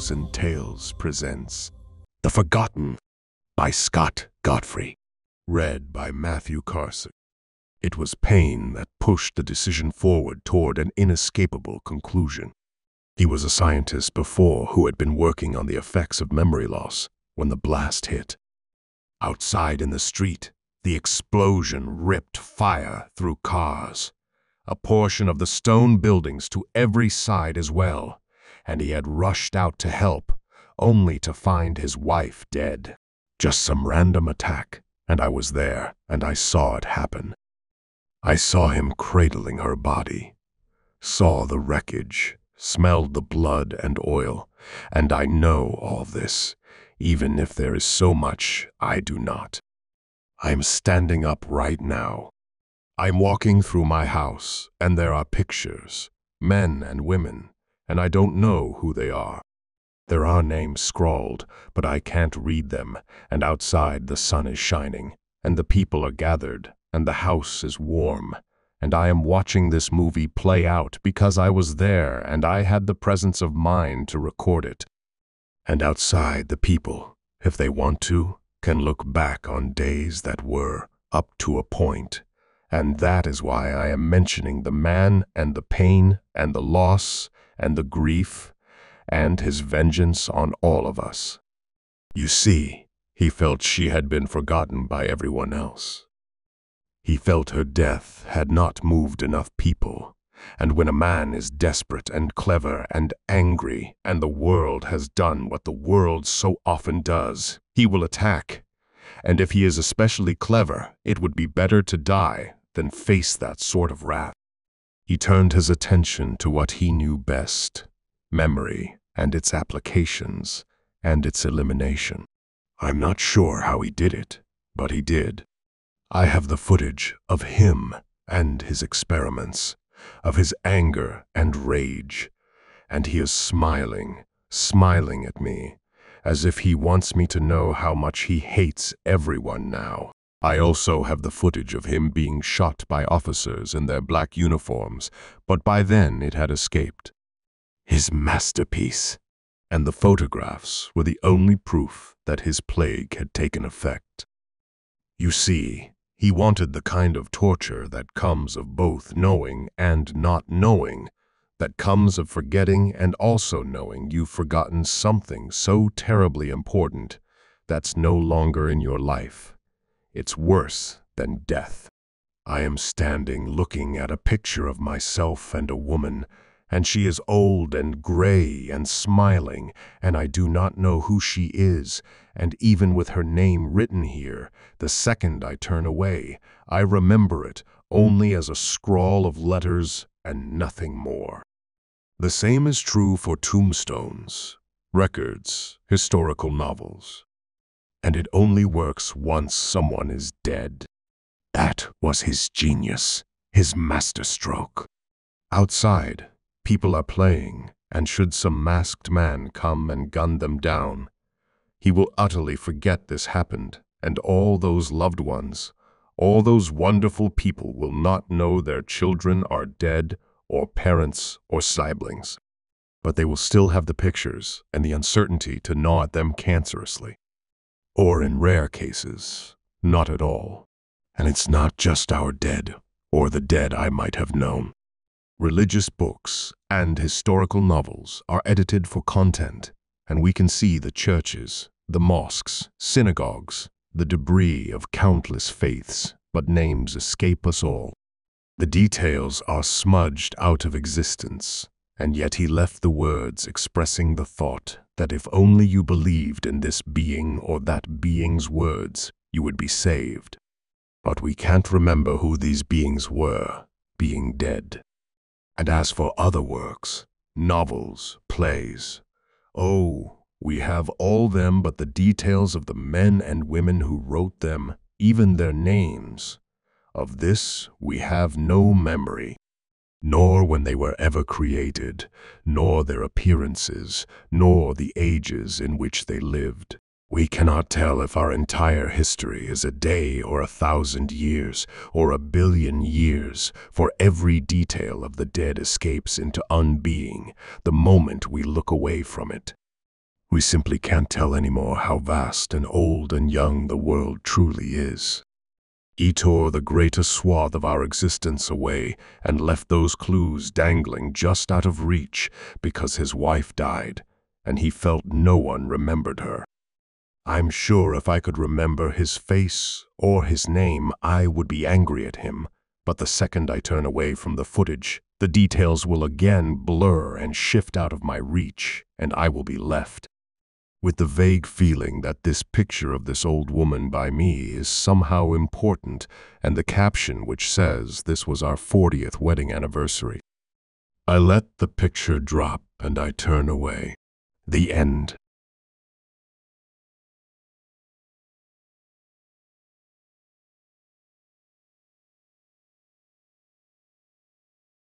Thousand Tales presents The Forgotten by Scott Godfrey. Read by Matthew Carson. It was pain that pushed the decision forward toward an inescapable conclusion. He was a scientist before who had been working on the effects of memory loss when the blast hit. Outside in the street, the explosion ripped fire through cars, a portion of the stone buildings to every side as well, and he had rushed out to help, only to find his wife dead. Just some random attack, and I was there, and I saw it happen. I saw him cradling her body, saw the wreckage, smelled the blood and oil, and I know all this, even if there is so much I do not. I am standing up right now. I'm walking through my house, and there are pictures, men and women, and I don't know who they are. There are names scrawled, but I can't read them, and outside the sun is shining, and the people are gathered, and the house is warm, and I am watching this movie play out because I was there and I had the presence of mind to record it. And outside the people, if they want to, can look back on days that were, up to a point, and that is why I am mentioning the man and the pain and the loss and the grief and his vengeance on all of us. You see, he felt she had been forgotten by everyone else. He felt her death had not moved enough people, and when a man is desperate and clever and angry, and the world has done what the world so often does, he will attack. And if he is especially clever, it would be better to die than face that sort of wrath. He turned his attention to what he knew best, memory and its applications and its elimination. I'm not sure how he did it, but he did. I have the footage of him and his experiments, of his anger and rage, and he is smiling, smiling at me, as if he wants me to know how much he hates everyone now. I also have the footage of him being shot by officers in their black uniforms, but by then it had escaped. His masterpiece. And the photographs were the only proof that his plague had taken effect. You see, he wanted the kind of torture that comes of both knowing and not knowing, that comes of forgetting and also knowing you've forgotten something so terribly important that's no longer in your life. It's worse than death. I am standing looking at a picture of myself and a woman, and she is old and gray and smiling, and I do not know who she is, and even with her name written here, the second I turn away, I remember it only as a scrawl of letters and nothing more. The same is true for tombstones, records, historical novels. And it only works once someone is dead. That was his genius, his masterstroke. Outside, People are playing, and should some masked man come and gun them down, he will utterly forget this happened, and all those loved ones, all those wonderful people will not know their children are dead or parents or siblings. But they will still have the pictures and the uncertainty to gnaw at them cancerously. Or in rare cases, not at all. And it's not just our dead, or the dead I might have known. Religious books and historical novels are edited for content, and we can see the churches, the mosques, synagogues, the debris of countless faiths, but names escape us all. The details are smudged out of existence, and yet he left the words expressing the thought that if only you believed in this being or that being's words, you would be saved. But we can't remember who these beings were, being dead. And as for other works, novels, plays, oh, we have all them but the details of the men and women who wrote them, even their names. Of this we have no memory, nor when they were ever created, nor their appearances, nor the ages in which they lived. We cannot tell if our entire history is a day or a thousand years or a billion years, for every detail of the dead escapes into unbeing the moment we look away from it. We simply can't tell anymore how vast and old and young the world truly is. He tore the greater swath of our existence away and left those clues dangling just out of reach because his wife died, and he felt no one remembered her. I'm sure if I could remember his face or his name, I would be angry at him. But the second I turn away from the footage, the details will again blur and shift out of my reach, and I will be left with the vague feeling that this picture of this old woman by me is somehow important and the caption which says this was our 40th wedding anniversary. I let the picture drop and I turn away. The end.